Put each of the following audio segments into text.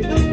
Hey,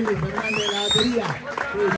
Elvis Fernández de la batería.